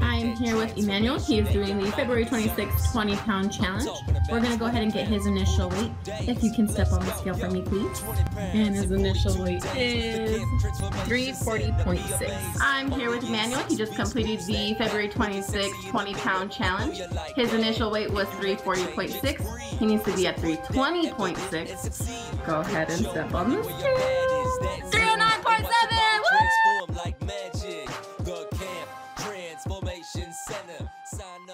I'm here with Emmanuel. He is doing the February 26th 20 pound challenge. We're going to go ahead and get his initial weight. If you can step on the scale for me, please. And his initial weight is 340.6. I'm here with Emmanuel. He just completed the February 26th 20 pound challenge. His initial weight was 340.6. He needs to be at 320.6. Go ahead and step on the scale. Christian Center. Sign up.